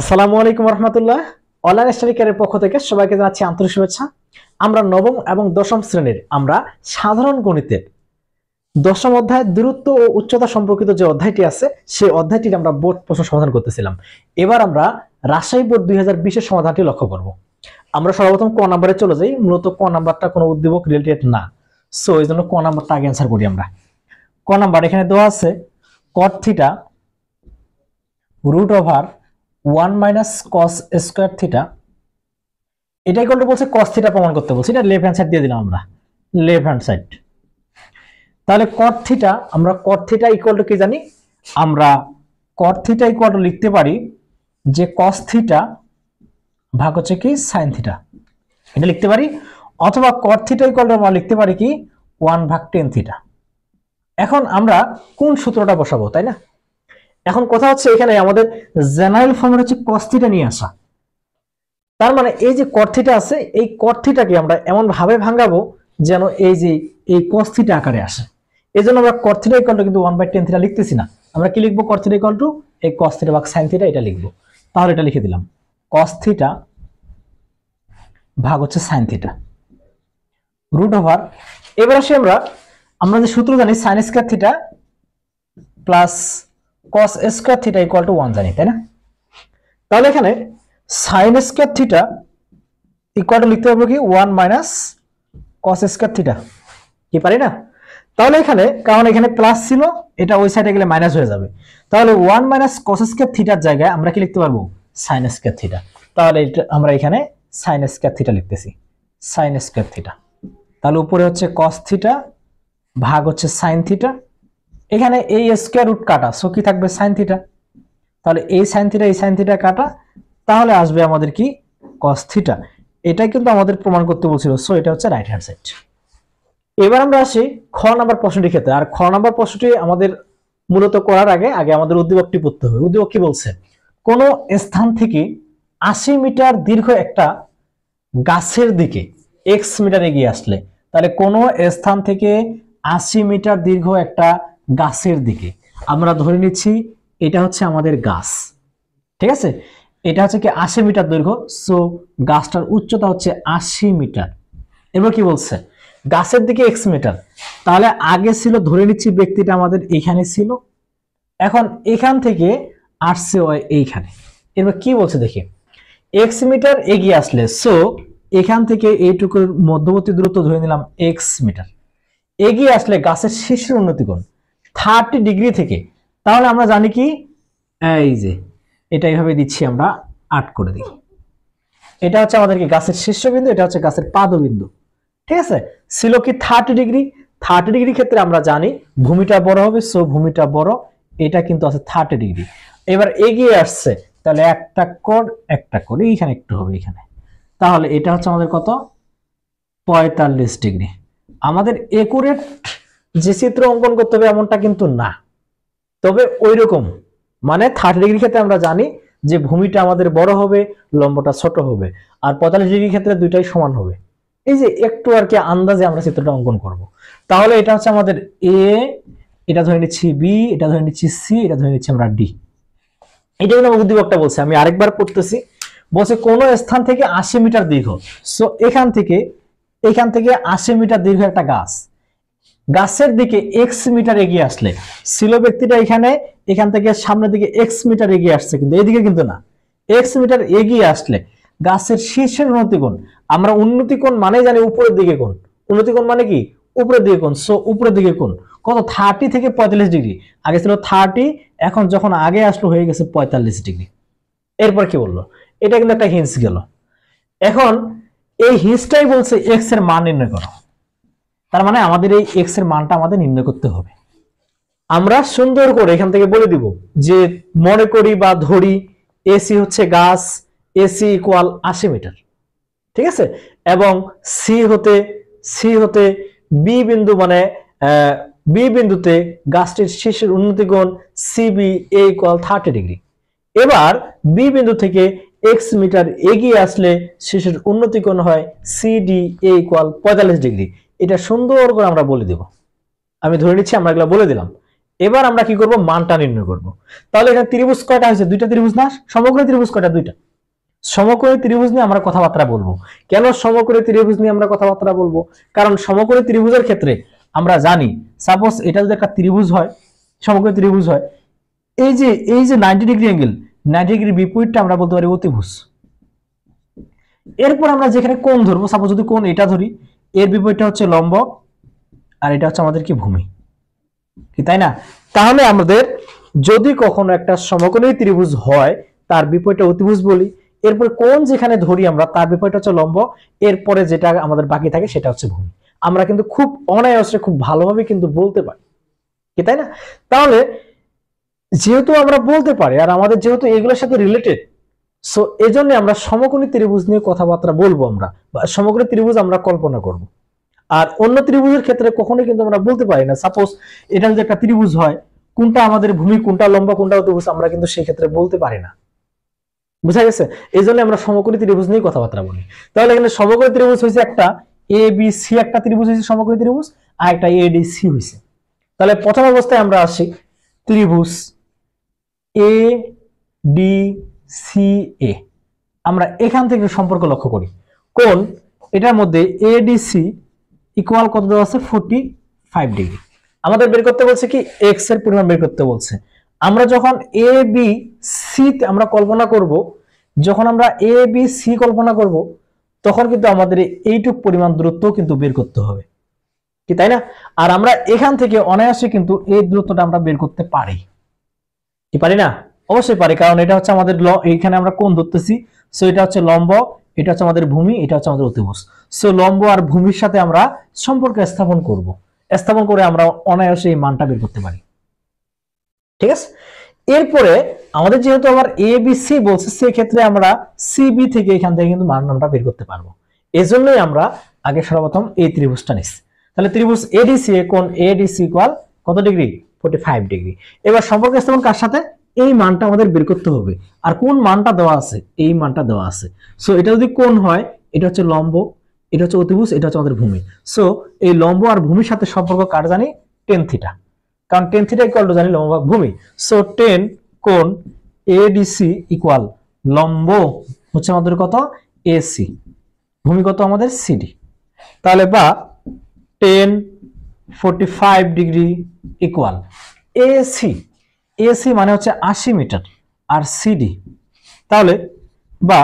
আসসালামু আলাইকুম রহমতুল্লাহ। Online study কেয়ারের পক্ষ থেকে সবাইকে জানাচ্ছি আন্তরিক শুভেচ্ছা। আমরা নবম এবং দশম শ্রেণির আমরা সাধারণ গণিতের দশম অধ্যায় দূরত্ব ও উচ্চতা সম্পর্কিত যে অধ্যায়টি আছে, সেই অধ্যায়টির আমরা বোর্ড প্রশ্ন সমাধান করতেছিলাম। এবার আমরা রাজশাহী বোর্ড দুই হাজার বিশের সমাধানটি লক্ষ্য করব। আমরা সর্বপ্রথম ক নাম্বারে চলে যাই, মূলত ক নাম্বারটা কোনো উদ্দীপক রিলেটেড না। সো এই জন্য ক নাম্বারটা আগে অ্যান্সার করি আমরা। ক নাম্বার এখানে দেওয়া আছে cot theta root over one minus cos square theta এটাই করলে বলছে কস থিটা প্রমাণ করতে বলছি। এটা লেফট হ্যান্ড সাইড দিয়ে দিলাম আমরা। লেফট হ্যান্ড সাইড তাহলে কট থিটা আমরা কট থিটা ইকুয়াল টু কি জানি? আমরা কট থিটা ইকুয়াল টু লিখতে পারি যে কস থিটা ভাগ হচ্ছে কি? সাইন থিটা এটা লিখতে পারি। অথবা কট থিটা ইকুয়াল টু আমরা লিখতে পারি কি? ওয়ান ভাগ টেন থিটা এখন আমরা কোন সূত্রটা বসাবো, তাই না? এখন কথা হচ্ছে এখানে আমাদের জেনারেল ফর্মের হচ্ছে কস্থিটা নিয়ে আসা। তার মানে এই যে কর্থিটা আছে, এই কর্থিটাকে আমরা এমন ভাবে ভাঙাবো যেন এই যে এই কস্থিটা আকারে আসে। এই জন্য আমরা কর্থিটা ইকাল টু কিন্তু ওয়ান বাই টেন থিটা লিখতেছি না। আমরা কি লিখব কর্থিটা ইকাল টু এই কস্থিটা বা সাইন থিটা এটা লিখব। তাহলে এটা লিখে দিলাম। কস্থিটা ভাগ হচ্ছে সাইন থিটা রুট ওভার এবার আসি আমরা আমরা যে সূত্র জানি sine square theta plus cos square theta equal to one জানি, তাই না? তাহলে এখানে sine square theta equal to লিখতে পারব কি? One minus cos square theta কি পারি না? তাহলে এখানে, কারণ এখানে প্লাস ছিল, এটা ওই সাইডে গেলে মাইনাস হয়ে যাবে। তাহলে ওয়ান মাইনাস কস স্কয়ার থিটার জায়গায় আমরা কি লিখতে পারব? সাইন স্কয়ার থিটা তাহলে আমরা এখানে সাইন স্কয়ার থিটা লিখতেছি। সাইন স্কয়ার থিটা তাহলে উপরে হচ্ছে কস থিটা ভাগ হচ্ছে সাইন থিটা এখানে এই স্কোয়ার রুট কাটা সো কি থাকবে সাইন থিটা তাহলে এই সাইন থিটা এই সাইন থিটা কাটা, তাহলে আসবে আমাদের কি? কস থিটা এটাই কিন্তু আমাদের প্রমাণ করতে বলছিল সো এটা হচ্ছে রাইট হ্যান্ড সাইড এবার আমরা আসি খ নাম্বার প্রশ্নটি ক্ষেত্রে, আর খ নাম্বার প্রশ্নটি আমাদের মূলত করার আগে আগে আমাদের উদ্দীপকটি পড়তে হবে। উদ্দীপক কি বলছে? কোন স্থান থেকে আশি মিটার দীর্ঘ একটা গাছের দিকে এক্স মিটার এগিয়ে আসলে, তাহলে কোন স্থান থেকে আশি মিটার দীর্ঘ একটা গাছের দিকে। আমরা ধরে নিচ্ছি এটা হচ্ছে আমাদের গাছ। ঠিক আছে? এটা হচ্ছে কি আশি মিটার দৈর্ঘ্য। সো গাছটার উচ্চতা হচ্ছে আশি মিটার। এবার কি বলছে? গাছের দিকে এক্স মিটার তাহলে আগে ছিল, ধরে নিচ্ছি ব্যক্তিটা আমাদের এখানে ছিল। এখন এখান থেকে আসছে ও এইখানে। এবার কি বলছে দেখি। এক্স মিটার এগিয়ে আসলে। সো এখান থেকে এইটুকুর মধ্যবর্তী দূরত্ব ধরে নিলাম এক্স মিটার এগিয়ে আসলে গাছের শীর্ষের উন্নতি কোণ থার্টি ডিগ্রি থেকে। তাহলে আমরা জানি কি? এই যে, এটা এইভাবে দিচ্ছি আমরা আট করে দিই। এটা হচ্ছে আমাদের কি গাছের শীর্ষবিন্দু, এটা হচ্ছে গাছের পাদবিন্দু। ঠিক আছে? ছিল কি থার্টি ডিগ্রি? থার্টি ডিগ্রি ক্ষেত্রে আমরা জানি ভূমিটা বড় হবে, সো ভূমিটা বড়, এটা কিন্তু আছে থার্টি ডিগ্রি। এবার এগিয়ে আসছে, তাহলে একটা কোড একটা কোড এইখানে একটু হবে এখানে। তাহলে এটা হচ্ছে আমাদের কত? পঁয়তাল্লিশ ডিগ্রি। আমাদের একুরেট যে চিত্র অঙ্কন করতে হবে এমনটা কিন্তু না। তবে ওই রকম মানে থার্টি ডিগ্রি ক্ষেত্রে আমরা জানি যে ভূমিটা আমাদের বড় হবে, লম্বটা ছোট হবে, আর পঁয়তাল্লিশ ডিগ্রি ক্ষেত্রে দুইটাই সমান হবে। এই যে একটু আর কি আন্দাজে আমরা চিত্রটা অঙ্কন করব। তাহলে এটা হচ্ছে আমাদের এ এটা ধরে নিচ্ছি বি এটা ধরে নিচ্ছি সি এটা ধরে নিচ্ছি আমরা ডি এটা কিন্তু উদ্দীপকটা বলছে, আমি আরেকবার পড়তেছি। বলছে কোন স্থান থেকে আশি মিটার দীর্ঘ। সো এখান থেকে এখান থেকে আশি মিটার দীর্ঘ একটা গাছ। গাছের দিকে এক্স মিটার এগিয়ে আসলে। ছিল ব্যক্তিটা এখানে, এখান থেকে সামনের দিকে এক্স মিটার এগিয়ে আসছে কিন্তু, এদিকে কিন্তু না। এক্স মিটার এগিয়ে আসলে, গাছের শীর্ষের উন্নতি কোণ আমরা উন্নতি কোণ মানে জানি উপরের দিকে কোণ। উন্নতি কোণ মানে কি? উপরের দিকে কোণ সো উপরের দিকে কোণ। কত? থার্টি থেকে পঁয়তাল্লিশ ডিগ্রি আগে ছিল থার্টি এখন যখন আগে আসলো হয়ে গেছে পঁয়তাল্লিশ ডিগ্রি এরপর কি বলল? এটা কিন্তু একটা হিন্স গেল। এখন এই হিন্সটাই বলছে এক্সের মান নির্ণয় করো। তার মানে আমাদের এই এক্সের মানটা আমাদের নির্ণয় করতে হবে। আমরা সুন্দর করে এখান থেকে বলে দিব যে মনে করি বা ধরি এসি হচ্ছে গাছ এসি ইকুয়াল আশি মিটার, ঠিক আছে? এবং সি হতে সি হতে বি বিন্দু মানে বি বিন্দুতে গাছটির শীর্ষের উন্নতি কোণ CB A equal thirty degree এবার বি বিন্দু থেকে এক্স মিটার এগিয়ে আসলে শীর্ষের উন্নতি কোণ হয় সিডি এ ইকুয়াল পঁয়তাল্লিশ ডিগ্রি এটা সুন্দর করে আমরা বলে দেব। আমি ধরে নিচ্ছি, আমরা এগুলো বলে দিলাম। এবার আমরা কি করব? মানটা নির্ণয় করব। তাহলে এখানে ত্রিভুজ কয়টা হয়েছে? দুইটা ত্রিভুজ না? সমগ্র ত্রিভুজ কয়টা? দুইটা। সমকোণী ত্রিভুজ নিয়ে আমরা কথাবার্তা বলব। কেন সমকোণী ত্রিভুজ নিয়ে আমরা কথাবার্তা বলব? কারণ সমকোণী ত্রিভুজের ক্ষেত্রে আমরা জানি সাপোজ এটা যদি একটা ত্রিভুজ হয় সমকোণী ত্রিভুজ হয়, এই যে এই যে ninety degree angle ninety degree বিপরীতটা আমরা বলতে পারি অতিভুজ। এরপর আমরা যেখানে কোণ ধরবো সাপোজ যদি কোণ এটা ধরি এর বিপরীতটা হচ্ছে লম্ব, আর এটা হচ্ছে আমাদের কি ভূমি? কি তাই না? তাহলে আমাদের যদি কখনো একটা সমকোণী ত্রিভুজ হয়, তার বিপরীতটা অতিভুজ বলি, এরপর কোন যেখানে ধরি আমরা, তার বিপরীতটা হচ্ছে লম্ব, এরপরে যেটা আমাদের বাকি থাকে সেটা হচ্ছে ভূমি। আমরা কিন্তু খুব অনায়াসে, খুব ভালোভাবে কিন্তু বলতে পারি। কি তাই না? তাহলে যেহেতু আমরা বলতে পারি, আর আমাদের যেহেতু এগুলোর সাথে রিলেটেড সো এই জন্য আমরা সমকোণী ত্রিভুজ নিয়ে কথাবার্তা বলব আমরা, বা সমকোণী ত্রিভুজ আমরা কল্পনা করব। আর অন্য ত্রিভুজের ক্ষেত্রে কখনোই কিন্তু আমরা বলতে পারি না। সাপোজ এটা যদি একটা ত্রিভুজ হয়, কোনটা আমাদের ভূমি, কোনটা লম্বা, কোনটা অতিভুজ আমরা কিন্তু সেই ক্ষেত্রে বলতে পারি না। বুঝা গেছে? এই জন্য আমরা সমকোণী ত্রিভুজ নিয়ে কথাবার্তা বলি। তাহলে এখানে সমকোণী ত্রিভুজ হয়েছে একটা এ বি সি একটা ত্রিভুজ হয়েছে সমকোণী ত্রিভুজ, আর একটা এ ডি সি হয়েছে। তাহলে প্রথম অবস্থায় আমরা আসি ত্রিভুজ এ ডি সি এ আমরা এখান থেকে সম্পর্ক লক্ষ্য করি। কোন এটার মধ্যে এ ডি সি ইকুয়াল কত দেওয়া আছে? ফোর্টি ফাইভ ডিগ্রি আমাদের বের করতে বলছে কি? এক্সের পরিমাণ বের করতে বলছে। আমরা যখন এ বি সি আমরা কল্পনা করব, যখন আমরা এ বি সি কল্পনা করব, তখন কিন্তু আমাদের এইটুক পরিমাণ দূরত্ব কিন্তু বের করতে হবে। কি তাই না? আর আমরা এখান থেকে অনায়াসে কিন্তু এই দূরত্বটা আমরা বের করতে পারি। কি পারি না? অবশ্যই পারি, কারণ এটা হচ্ছে আমাদের ল- এইখানে আমরা কোন ধরতেছি। সো এটা হচ্ছে লম্ব, এটা হচ্ছে আমাদের ভূমি, এটা হচ্ছে আমাদের অতিভুজ। সো লম্ব আর ভূমির সাথে আমরা সম্পর্ক স্থাপন করব। স্থাপন করে আমরা অনায়াসে এই মানটা বের করতে পারি। ঠিক আছে? এরপরে আমাদের যেহেতু আবার এ বি সি বলছে, সেক্ষেত্রে আমরা সি বি থেকে এখান থেকে কিন্তু মান আমরা বের করতে পারব। এজন্যই আমরা আগে সর্বপ্রথম এই ত্রিভুজটা নিচ্ছি তাহলে ত্রিভুজ এডিসি কোন এডিসি ইকুয়াল কত ডিগ্রি? Forty five degree. এবার সম্পর্ক স্থাপন কার সাথে? এই মানটা আমাদের বের করতে হবে। আর কোন মানটা দেওয়া আছে? এই মানটা দেওয়া আছে। সো এটা যদি কোন হয়, এটা হচ্ছে লম্ব, এটা হচ্ছে অতিভুজ, এটা হচ্ছে আমাদের ভূমি। সো এই লম্ব আর ভূমির সাথে সম্পর্ক কার জানি? টেন থিটা কারণ টেন থিটা ইকুয়াল টু জানি লম্ব ভূমি। সো টেন কোন এডিসি ইকুয়াল লম্ব হচ্ছে আমাদের কত? এসি ভূমি কত আমাদের? সিডি তাহলে বা tan forty five degree equal AC AC মানে হচ্ছে আশি মিটার আর সিডি। তাহলে বা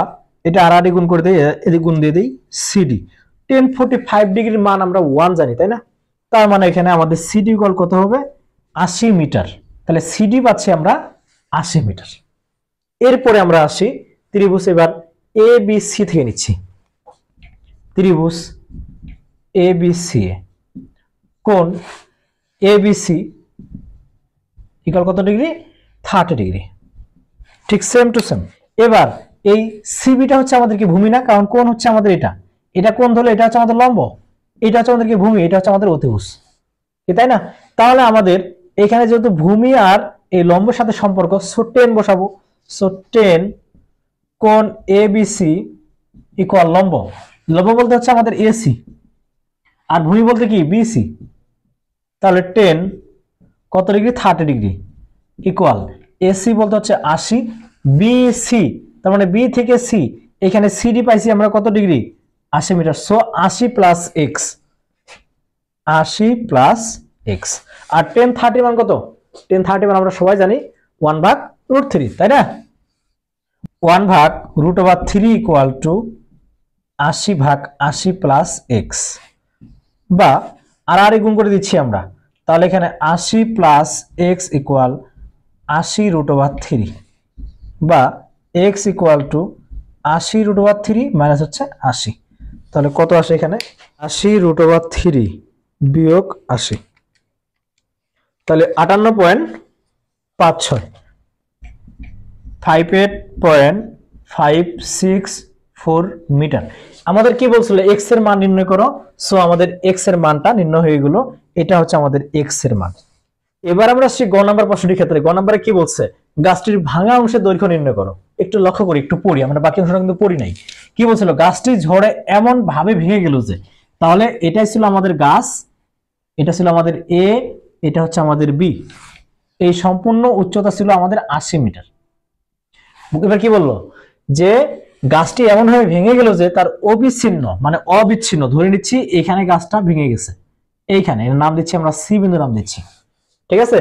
এটা আর আড়ি গুণ করে দিই, এদিকে গুণ দিয়ে দিই সিডি। টেন ফোরটি ফাইভ ডিগ্রির মান আমরা ওয়ান জানি, তাই না? তার মানে এখানে আমাদের সিডি ইকুয়াল কত হবে? আশি মিটার। তাহলে সিডি পাচ্ছি আমরা আশি মিটার। এরপরে আমরা আসি ত্রিভুজ, এবার এ বি সি থেকে নিচ্ছি। ত্রিভুজ এ বি সি কোন? এ বি সি ইকাল কত ডিগ্রি? Thirty degree. ঠিক সেম টু সেম এবার এই সিবিটা হচ্ছে আমাদের কি ভূমি না? কারণ কোন হচ্ছে আমাদের এটা। এটা কোন ধরলে এটা হচ্ছে আমাদের লম্ব। এটা হচ্ছে আমাদের কি ভূমি, এটা হচ্ছে আমাদের অতিভুজ। কি তাই না? তাহলে আমাদের এখানে যেহেতু ভূমি আর এই লম্বের সাথে সম্পর্ক সো টেন বসাবো। সো টেন কোন এ বি সি ইকুয়াল লম্ব। লম্ব বলতে হচ্ছে আমাদের এসি আর ভূমি বলতে কি? বিসি তাহলে টেন কত degree? Thirty degree. Equal. AC বলতে হচ্ছে আশি। বিসি তার মানে বি থেকে সি। এখানে সিডি পাইছি আমরা কত ডিগ্রি? আশি মিটার। সো আশি প্লাস এক্স আশি প্লাস এক্স আর টেন থার্টি মান কত? টেন থার্টি মান আমরা সবাই জানি। ওয়ান ভাগ রুট থ্রি তাই না? ওয়ান ভাগ root over three equal to আশি ভাগ আশি প্লাস এক্স বা আর আর গুণ করে দিচ্ছি আমরা। তাহলে এখানে আশি প্লাস এক্স ইকুয়াল আশি রুট ওভার থ্রি বা এক্স ইকুয়াল টু আশি রুট ওভার থ্রি মাইনাস হচ্ছে আশি। তাহলে কত আসে এখানে? আশি রুট ওভার থ্রি বিয়োগ আশি। তাহলে আটান্ন পয়েন্ট পাঁচ ছয়। Five eight point five six four metre. আমাদের কি বলছিল? এক্সের মান নির্ণয় করো। সো আমাদের এক্সের মানটা নির্ণয় হয়ে গেল। এটা হচ্ছে আমাদের এক্সের মান। এবার আমরা আসছি গ নাম্বার প্রশ্নটির ক্ষেত্রে। গ নাম্বারে কি বলছে? গাছটির ভাঙা অংশের দৈর্ঘ্য নির্ণয় করো। একটু লক্ষ্য করি, একটু পড়ি। আমরা বাকি অংশটা কিন্তু পড়ি নাই। কি বলছিল? গাছটি ঝড়ে এমন ভাবে ভেঙে গেল যে, তাহলে এটাই ছিল আমাদের গাছ, এটা ছিল আমাদের এ এটা হচ্ছে আমাদের বি এই সম্পূর্ণ উচ্চতা ছিল আমাদের আশি মিটার। এবার কি বলল? যে গাছটি এমনভাবে ভেঙে গেল যে তার অবিচ্ছিন্ন মানে অবিচ্ছিন্ন, ধরে নিচ্ছি এখানে গাছটা ভেঙে গেছে। এইখানে, এর নাম দিচ্ছি আমরা সি বিন্দু নাম দিচ্ছি। ঠিক আছে?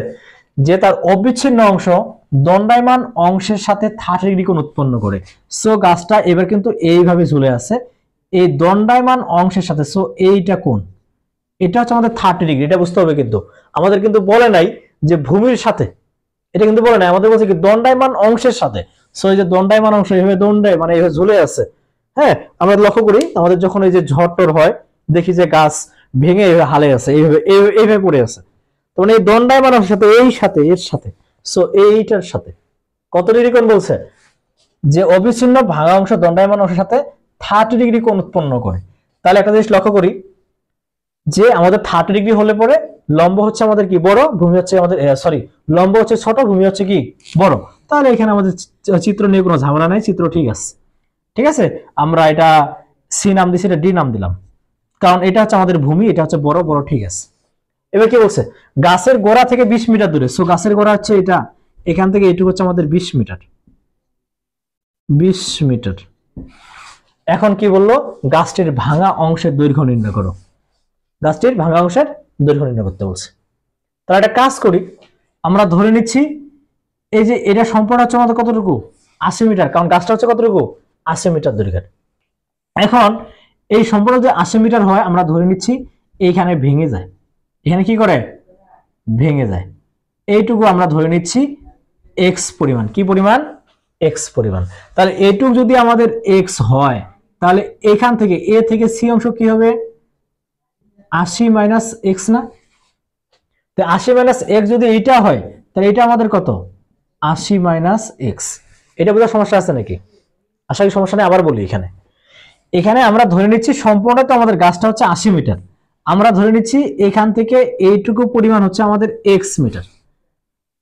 যে তার অবিচ্ছিন্ন অংশ দণ্ডায়মান অংশের সাথে থার্টি ডিগ্রি কোণ উৎপন্ন করে। সো গাছটা এবার কিন্তু এইভাবে ঝুলে আছে। এই দণ্ডায়মান অংশের সাথে সো এইটা কোণ? এটা হচ্ছে আমাদের থার্টি ডিগ্রি, এটা বুঝতে হবে কিন্তু। আমাদের কিন্তু বলে নাই যে ভূমির সাথে, এটা কিন্তু বলে নাই। আমাদের বলছে কি দণ্ডায়মান অংশের সাথে। সো এই যে দণ্ডায়মান অংশ এইভাবে দণ্ডায় মানে এইভাবে ঝুলে আছে হ্যাঁ আমরা লক্ষ্য করি আমাদের যখন এই যে ঝড় হয়, দেখি যে গাছ ভেঙে এইভাবে হালে আছে এইভাবে এই- এইভাবে পড়ে আছে। তো মানে এই দণ্ডায়মান অংশের সাথে, এই সাথে, এর সাথে সো এইটার সাথে, কত ডিগ্রি কোণ বলছে? যে অবিচ্ছিন্ন ভাঙা অংশ দণ্ডায়মান অংশের সাথে থার্টি ডিগ্রি কোণ উৎপন্ন করে। তাহলে একটা জিনিস লক্ষ্য করি, যে আমাদের থার্টি ডিগ্রি হলে পরে লম্ব হচ্ছে আমাদের কি? বড়, ভূমি হচ্ছে আমাদের সরি লম্ব হচ্ছে ছোট, ভূমি হচ্ছে কি? বড়। তাহলে এখানে আমাদের চিত্র নিয়ে কোনো ঝামেলা নাই, চিত্র ঠিক আছে। ঠিক আছে? আমরা এটা সি নাম দিছি, এটা ডি নাম দিলাম। কারণ এটা হচ্ছে আমাদের ভূমি, এটা হচ্ছে বড় বড় ঠিক আছে। এবার কি বলছে? গাছের গোড়া থেকে বিশ মিটার দূরে। সো গাছের গোড়া হচ্ছে এটা, এখান থেকে এটুকু হচ্ছে আমাদের বিশ মিটার। বিশ মিটার। এখন কি বলল? গাছটির ভাঙা অংশের দৈর্ঘ্য নির্ণয় করো। গাছটির ভাঙা অংশের দৈর্ঘ্য নির্ণয় করতে বলছে। তাহলে একটা কাজ করি। আমরা ধরে নিচ্ছি এই যে এটা সম্পূর্ণ হচ্ছে আমাদের কতটুকু? আশি মিটার। কারণ গাছটা হচ্ছে কতটুকু? আশি মিটার দৈর্ঘ্যের। এখন এই সম্পূর্ণ যে আশি মিটার হয়, আমরা ধরে নিচ্ছি এইখানে ভেঙে যায়। এখানে কি করে? ভেঙে যায়। এইটুকু আমরা ধরে নিচ্ছি এক্স পরিমাণ। কি পরিমাণ? এক্স পরিমাণ। তাহলে এইটুকু যদি আমাদের এক্স হয়, তাহলে এখান থেকে এ থেকে সি অংশ কি হবে? আশি মাইনাস এক্স না? তো আশি মাইনাস এক্স যদি এইটা হয়, তাহলে এটা আমাদের কত? আশি মাইনাস এক্স এটা বোঝার সমস্যা আছে নাকি? আশা করি সমস্যা নেই, আবার বলি এখানে। এখানে আমরা ধরে নিচ্ছি সম্পূর্ণ তো আমাদের গাছটা হচ্ছে আশি মিটার আমরা ধরে নিচ্ছি এখান থেকে এইটুকু পরিমাণ হচ্ছে আমাদের এক্স মিটার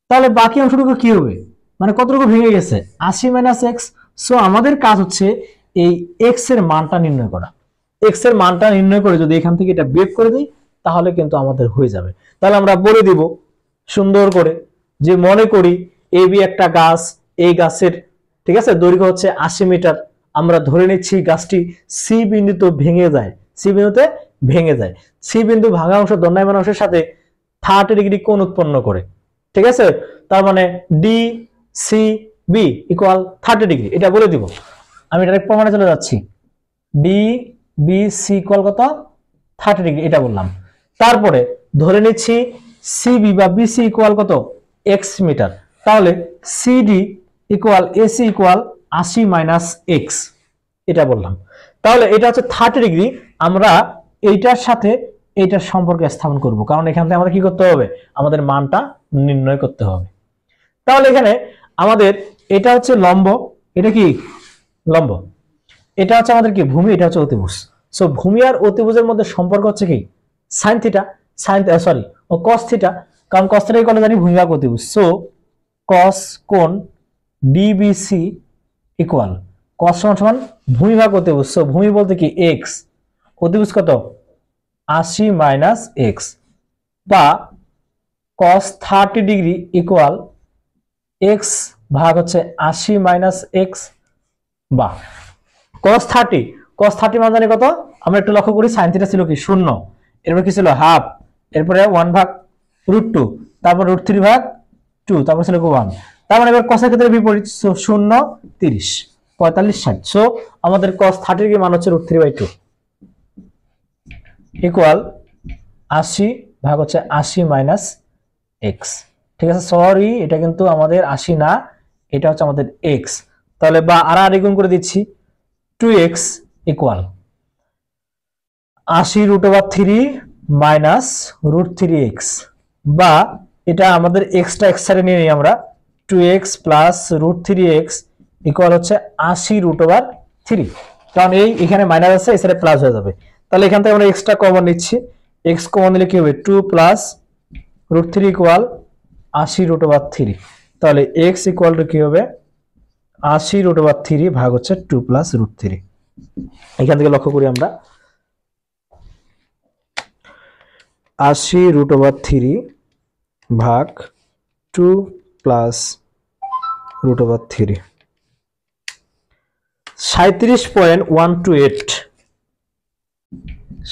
তাহলে বাকি অংশটুকু কি হবে? মানে কতটুকু ভেঙে গেছে? আশি মাইনাস এক্স সো আমাদের কাজ হচ্ছে এই এক্সের মানটা নির্ণয় করা। এক্সের মানটা নির্ণয় করে যদি এখান থেকে এটা বের করে দিই, তাহলে কিন্তু আমাদের হয়ে যাবে। তাহলে আমরা বলে দিব সুন্দর করে যে মনে করি এ বি একটা গাছ, এই গাছের, ঠিক আছে? দৈর্ঘ্য হচ্ছে আশি মিটার। আমরা ধরে নিচ্ছি গাছটি সি বিন্দুতে ভেঙে যায়। সি বিন্দুতে ভেঙে যায়। সি বিন্দু ভাঙা অংশ দণ্ডায়মান অংশের সাথে থার্টি ডিগ্রি কোণ উৎপন্ন করে। ঠিক আছে? তার মানে D C B equal thirty degree এটা বলে দিব। আমি ডাইরেক্ট প্রমাণে চলে যাচ্ছি। ডি বি সি ইকুয়াল কত? থার্টি ডিগ্রি এটা বললাম। তারপরে ধরে নিচ্ছি সিবি বা বিসি ইকুয়াল কত? এক্স মিটার তাহলে সিডি ইকুয়াল এসি ইকুয়াল আশি মাইনাস এক্স এটা বললাম। তাহলে এটা হচ্ছে থার্টি ডিগ্রি আমরা এইটার সাথে এইটার সম্পর্কে স্থাপন করব, কারণ এখান থেকে আমাদের কি করতে হবে? আমাদের মানটা নির্ণয় করতে হবে। তাহলে এখানে আমাদের এটা হচ্ছে লম্ব, এটা কি? লম্ব। এটা হচ্ছে আমাদের কি? ভূমি, এটা হচ্ছে অতিভুজ। সো ভূমি আর অতিভুজের মধ্যে সম্পর্ক হচ্ছে কি? সাইন থিটা সাইন সরি ও কস থিটা কারণ কস থিটা ইকুয়াল জানি ভূমি ভাগ অতিভুজ। সো কস কোণ ডিবিসি ইকুয়াল কস সমান সমান ভূমি ভাগ অতিভুজ। সো ভূমি বলতে কি এক্স অতিভুজ কত? আশি মাইনাস এক্স বা cos thirty degree equal x ভাগ হচ্ছে আশি মাইনাস এক্স বা কস থার্টি কস থার্টি মান জানি কত? আমরা একটু লক্ষ্য করি সাইন ছিল কি? শূন্য। এরপর কি ছিল? হাফ এরপরে ওয়ান ভাগ রুট টু তারপর রুট থ্রি ভাগ টু তারপর ছিল ওয়ান তার মানে এবার কসের ক্ষেত্রে বিপরীত শূন্য, তিরিশ, পঁয়তাল্লিশ, ষাট। সো আমাদের কস থার্টির কি মান হচ্ছে root three by two equal আশি ভাগ হচ্ছে আশি মাইনাস এক্স ঠিক আছে? সরি এটা কিন্তু আমাদের আশি না, এটা হচ্ছে আমাদের এক্স তাহলে বা আর আর গুণ করে দিচ্ছি টু এক্স ইকুয়াল আশি root over three minus root three x বা এটা আমাদের এক্সটা এক্স সাইডে নিয়ে নিই আমরা। Two x plus root three x equal হচ্ছে আশি রুট ওভার থ্রি কারণ এই এখানে মাইনাস আছে সাইডে প্লাস হয়ে যাবে। তাহলে এখান থেকে আমরা এক্সট্রা কমন নিচ্ছি। এক্স কমন নিলে কি হবে? Two plus root three equal আশি রুট ওভার থ্রি তাহলে এক্স ইকুয়াল টু কি হবে? আশি রুট ওভার থ্রি ভাগ হচ্ছে টু প্লাস রুট থ্রি এখান থেকে লক্ষ্য করি আমরা। আশি রুট ওভার থ্রি ভাগ two plus root over three. সাঁত্রিশ পয়েন্ট ওয়ান টু এইট।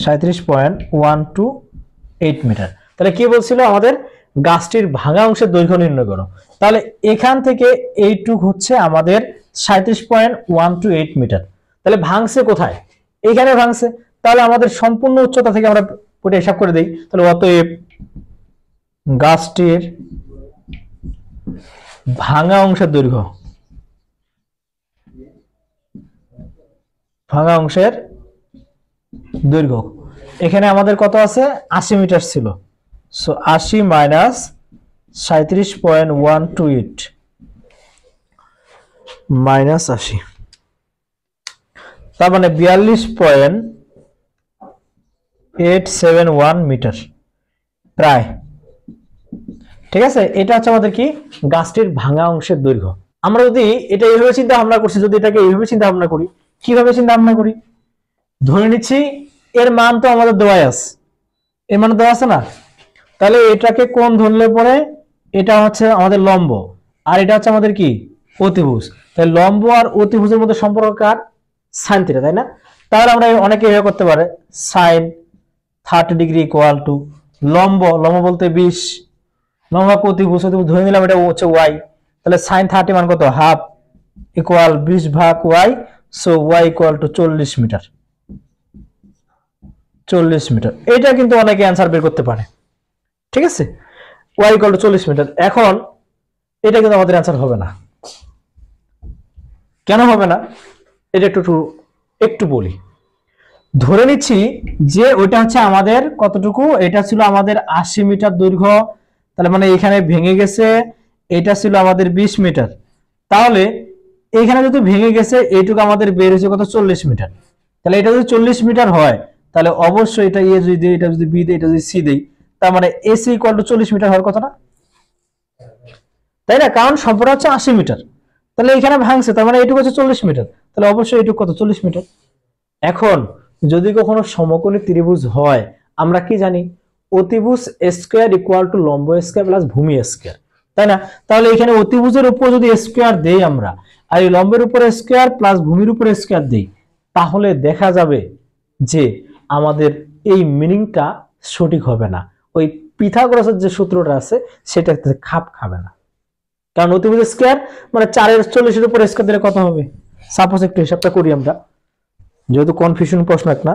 সাঁত্রিশ point one two eight metre. তাহলে কি বলছিল আমাদের গাছটির ভাঙা অংশের দৈর্ঘ্য নির্ণয় করো? তাহলে এখান থেকে এইটুক হচ্ছে আমাদের সাঁত্রিশ point one two eight metre. তাহলে ভাঙছে কোথায়? এইখানে ভাঙছে। তাহলে আমাদের সম্পূর্ণ উচ্চতা থেকে আমরা ওটা হিসাব করে দিই। তাহলে অতএব গাছটির ভাঙা অংশের দৈর্ঘ্য। ভাঙা অংশের দৈর্ঘ্য। এখানে আমাদের কত আছে? আশি মিটার ছিল। সো আশি মাইনাস সাঁত্রিশ point one two eight minus আশি। তার মানে বিয়াল্লিশ point eight seven one metre প্রায়। ঠিক আছে? এটা হচ্ছে আমাদের কি? গাছটির ভাঙা অংশের দৈর্ঘ্য। আমরা যদি এটা এইভাবে চিন্তা ভাবনা করছি, যদি এটাকে এইভাবে চিন্তা ভাবনা করি, কীভাবে চিন্তা ভাবনা করি? ধরে নিচ্ছি, এর মান তো আমাদের দেওয়াই আছে। এর মান দেওয়া আছে না? তাহলে এটাকে কোন ধরলে পরে এটা হচ্ছে আমাদের লম্ব, আর এটা হচ্ছে আমাদের কি? অতিভুজ। তাহলে লম্ব আর অতিভুজের মধ্যে সম্পর্ক কার? সাইন থিটা, তাই না? তাহলে আমরা অনেকে এভাবে করতে পারে। Sine thirty degree equal to, লম্ব লম্ব বলতে বিশ লম্ব অতিভুজ ধরে নিলাম এটা হচ্ছে ওয়াই তাহলে সাইন থার্টি মান কত? হাফ ইকুয়াল বিশ ভাগ y so y equal to চল্লিশ মিটার। চল্লিশ মিটার। এটা কিন্তু অনেকে অ্যান্সার বের করতে পারে। ঠিক আছে? ওয়াই ইকুয়াল টু চল্লিশ মিটার। এখন এটা কিন্তু আমাদের অ্যান্সার হবে না। কেন হবে না? এটা একটু একটু বলি। ধরে নিচ্ছি যে ওইটা হচ্ছে আমাদের কতটুকু? এটা ছিল আমাদের আশি মিটার দৈর্ঘ্য তাহলে মানে এখানে ভেঙে গেছে, এটা ছিল আমাদের বিশ মিটার। তাহলে এখানে যদি ভেঙে গেছে, এইটুকু আমাদের বের হয়েছে কত? চল্লিশ মিটার। তাহলে এটা যদি চল্লিশ মিটার হয়, তাহলে অবশ্যই এটা এ যদি এটা যদি বি দিই, এটা যদি সি দিই, তার মানে এসি ইকুয়াল টু চল্লিশ মিটার হওয়ার কথা না তাই না? কারণ সম্পর্ক হচ্ছে আশি মিটার। তাহলে এখানে ভাঙছে, তার মানে এইটুকু হচ্ছে চল্লিশ মিটার। তাহলে অবশ্যই এইটুকু কত? চল্লিশ মিটার। এখন যদি কখনো সমকোণী ত্রিভুজ হয়, আমরা কি জানি? অতিভুজ স্কোয়ার ইকুয়াল টু লম্ব স্কোয়ার প্লাস ভূমি স্কোয়ার তাই না? তাহলে এখানে অতিভুজের উপর যদি স্কোয়ার দেই আমরা, আর এই লম্বের উপর স্কোয়ার প্লাস ভূমির উপর স্কোয়ার দেই, তাহলে দেখা যাবে যে আমাদের এই মিনিংটা সঠিক হবে না। ওই পিথাগোরাসের যে সূত্রটা আছে সেটা খাপ খাবে না। কারণ অতিভুজ স্কোয়ার মানে চারের চল্লিশের উপর স্কোয়ার দিলে কত হবে? সাপোজ একটু হিসাবটা করি আমরা। যেহেতু কনফিউশন প্রশ্ন এক না,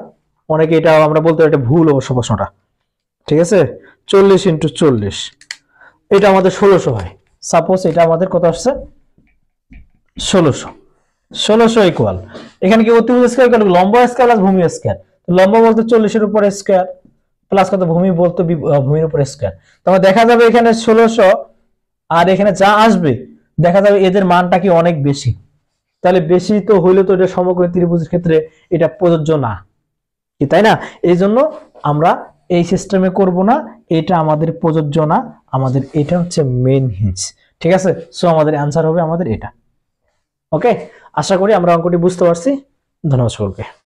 অনেকে এটা আমরা বলতে পারি এটা ভুল অবশ্য প্রশ্নটা। ঠিক আছে? চল্লিশ ইন্টু চল্লিশ। এটা আমাদের ষোলোশো হয়। সাপোজ এটা আমাদের কত আসছে? ষোলোশো। ষোলোশো ইকুয়াল এখানে কি অতিভুজ স্কোয়ার ইকুয়াল লম্ব স্কোয়ার প্লাস ভূমি স্কোয়ার লম্ব বলতে চল্লিশের উপর স্কোয়ার প্লাস কত? ভূমি বলতে ভূমির উপর স্কোয়ার তবে দেখা যাবে এখানে ষোলোশো, আর এখানে যা আসবে, দেখা যাবে এদের মানটা কি অনেক বেশি। তাহলে বেশি তো হইলে তো এটা সমগ্র ত্রিভুজের ক্ষেত্রে এটা প্রযোজ্য না। তাই না? এই জন্য আমরা এই সিস্টেমে করব না, এটা আমাদের প্রযোজ্য না, আমাদের এটা হচ্ছে মেন হিঞ্জ ঠিক আছে? সো আমাদের অ্যান্সার হবে আমাদের এটা। ওকে আশা করি আমরা অঙ্কটি বুঝতে পারছি। ধন্যবাদ সকলকে।